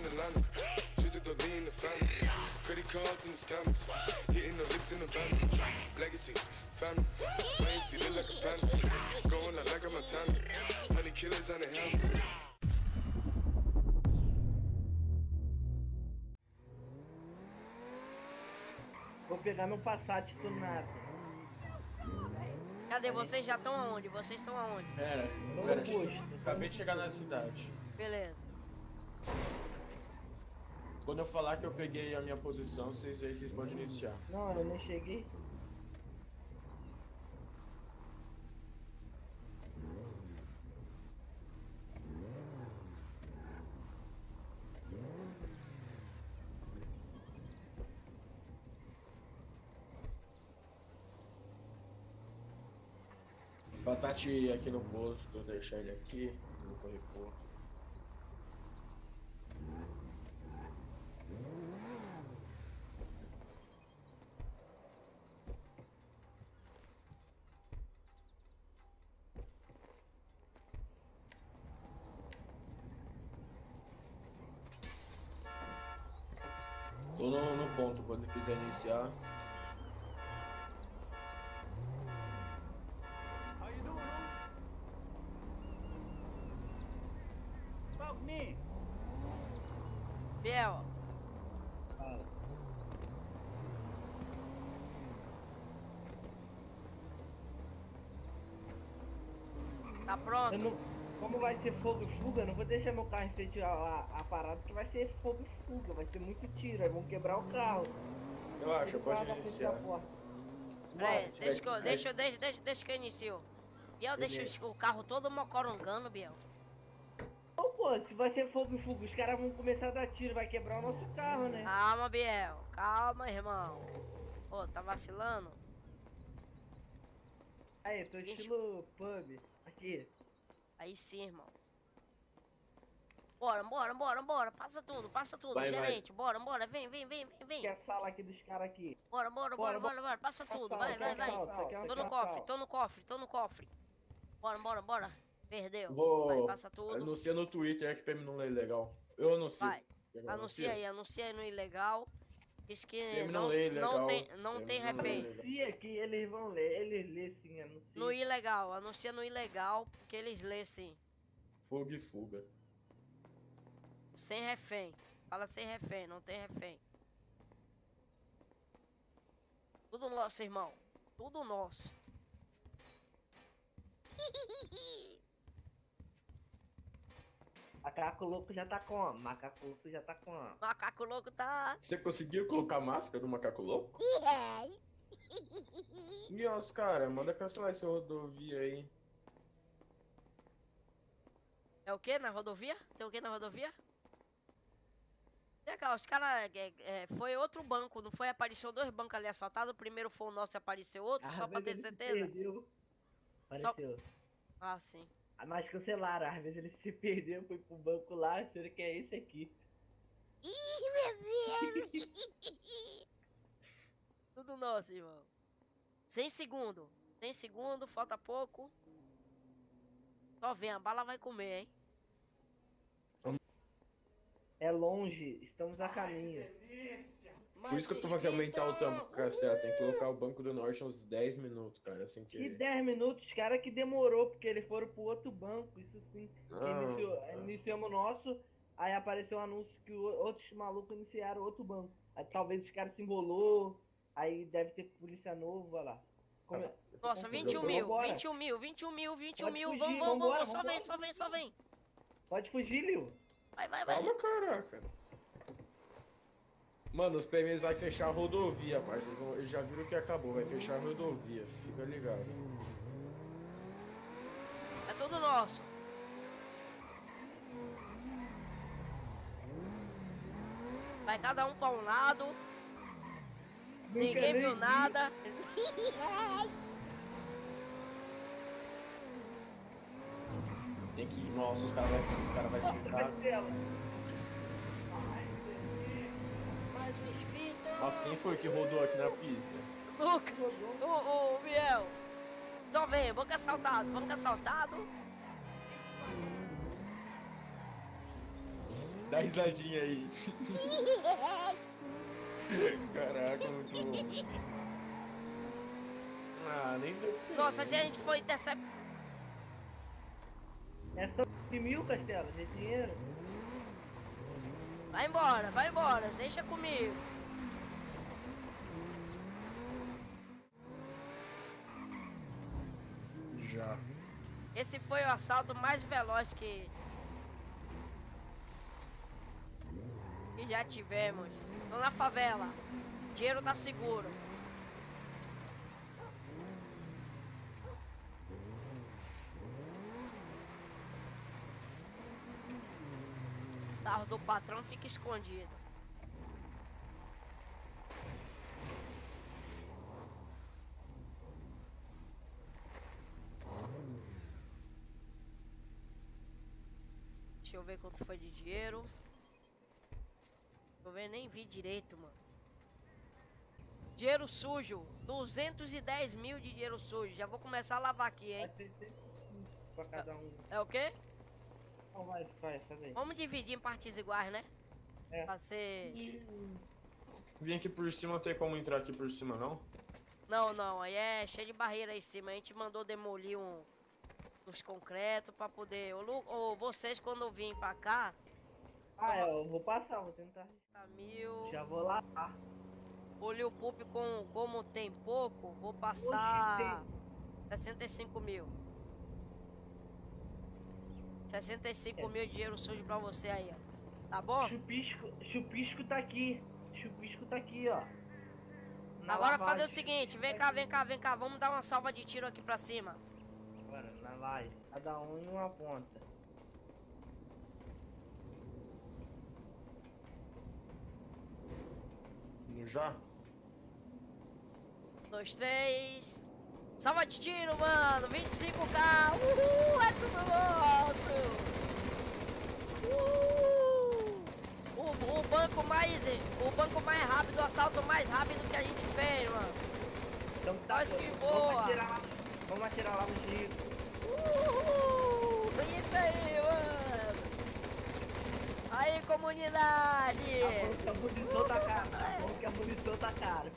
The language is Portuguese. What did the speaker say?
in Atlanta. The lean in the family. Credit cards in the scammers. Hitting the licks in the van. Legacies, family. Wayne see look like a panda. Going out like a Montana. Honey killers on the helmets. Vou pegar meu Passat tunado. Cadê vocês? Já estão aonde? Vocês estão aonde? Pera, Tô pera, acabei de chegar na cidade. Beleza. Quando eu falar que eu peguei a minha posição, vocês aí vocês podem iniciar. Não, eu não cheguei. Passat aqui no posto, deixar ele aqui, no corredor. Tô no, no ponto, quando quiser iniciar. Biel, Fala. tá pronto? Eu como vai ser fogo e fuga, eu não vou deixar meu carro em frente à, à, à parada, porque vai ser fogo e fuga, vai ser muito tiro, aí vão quebrar o carro. Eu acho, na frente iniciar. Bora, deixa que eu, deixa, eu- deixa, deixa, deixa que eu inicio. Biel, deixa o- o carro todo mocorongando, Biel. Ô, pô, se vai ser fogo e fuga, os caras vão começar a dar tiro, vai quebrar o nosso carro, né? Calma, Biel. Calma, irmão. Ô, tá vacilando? Aí, tô estilo pub. Aqui. Aí sim, irmão. Bora, bora, bora, bora. Passa tudo, passa tudo, Vai, vai. gerente. Bora, bora. Vem, vem, vem, vem, Que vem. é a sala aqui dos caras aqui. Bora, bora, Bora, bora, bora, bora. Passa tudo. Vai, vai, vai. Tô no cofre, tô no cofre, tô no cofre. Bora, bora, bora. Perdeu. Vou Vai, passa tudo. anuncia no Twitter que não é legal. Eu anuncio. Vai. Anuncia aí, anuncia aí no ilegal. Diz que não, lei ilegal. não tem, não tem lei refém. Anuncia que eles vão ler, eles lê sim, anuncia. No ilegal, anuncia no ilegal, porque eles lê sim. Fogo e fuga. Sem refém. Fala sem refém, não tem refém. Tudo nosso, irmão. Tudo nosso. Macaco louco já tá como? Macaco louco já tá como? Macaco louco tá. Você conseguiu colocar a máscara do macaco louco? E os cara, manda cancelar esse rodovia aí. É o que na rodovia? Tem o que na rodovia? Vem cá, os caras. É, é, foi outro banco, não foi? Apareceu dois bancos ali assaltados. O primeiro foi o nosso e apareceu outro, só Às pra ter certeza. Perdeu. Só- Apareceu. Ah, sim. Ah, Mas cancelaram, às vezes ele se perdeu, foi pro banco lá, achando que é esse aqui. Tudo nosso, irmão. 100 segundos. 100 segundos, falta pouco. Só vem, a bala vai comer, hein? É longe, estamos a caminho. Por isso que eu tô fazendo aumentar o tempo, Castelo. Tem que colocar o Banco do Norte uns 10 minutos, cara, assim Que que. 10 minutos, cara, que demorou, porque eles foram pro outro banco, isso sim. Que Ah, iniciou, tá. iniciamos o nosso, aí apareceu um anúncio que outros malucos iniciaram outro banco. Aí talvez os caras se embolou, aí deve ter polícia novo, vai lá. Como é- Nossa, Vambora. 21 mil, Vambora. 21 mil, 21 mil, 21 Pode mil. fugir, Vamos, vamos, vambora, vamos. Só vem, só vem, só vem. Pode fugir, Lil. Vai, vai, vai. Calma, caraca. Mano, os PMs vai fechar a rodovia, parça. Eles, vão- eles já viram que acabou, vai fechar a rodovia. Fica ligado. É tudo nosso. Vai cada um pra um lado. Ninguém nem viu vi. nada. Tem que. Nossa, os caras vai, os cara vai Mais um inscrito. Nossa, quem foi que rodou aqui na pista? Lucas. O, o, o Biel. Só vem, banco assaltado, banco assaltado. Dá risadinha aí. Caraca, muito bom. Ah, nem deu. Nossa, se a gente foi intercept... É só de mil, Castelo, de dinheiro. Vai embora, vai embora, deixa comigo. Já. Esse foi o assalto mais veloz que... Que já tivemos. Tô na favela. Dinheiro tá seguro. Carro do patrão fica escondido. Deixa eu ver quanto foi de dinheiro. Eu ver, nem vi direito, mano. Dinheiro sujo. 210 mil de dinheiro sujo. Já vou começar a lavar aqui, hein? Vai ter 105 pra cada um. É o quê? Não, vai, vai, faz aí. Vamos dividir em partes iguais, né? É. Pra ser... Vim aqui por cima, não tem como entrar aqui por cima, não? Não, não, aí é cheio de barreira aí em cima. A gente mandou demolir um, uns concretos pra poder. Ô, Lu, ô, vocês quando virem pra cá, Ah, é, eu vou passar, vou tentar. tá mil. Já vou lá. Ah, Olhe o pup com como tem pouco, vou passar 65 mil. 65 mil de dinheiro sujo pra você aí, ó. Tá bom? Chupisco, chupisco tá aqui. Chupisco tá aqui, ó. Na Agora lavagem. fazer o seguinte, vem cá, vem cá, vem cá, vamos dar uma salva de tiro aqui pra cima. Agora, na laje. Cada um em uma ponta. Já? dois, três. Salva de tiro, mano. 25k. Uhul, é tudo nosso. Uhul. O, o banco mais. O banco mais rápido, o assalto mais rápido que a gente fez, mano. Então tá. Nós que vamos voa. atirar lá, vamos atirar lá no Chico. Uhul. Eita aí, mano. Aí, comunidade. A munição tá cara. A munição tá cara.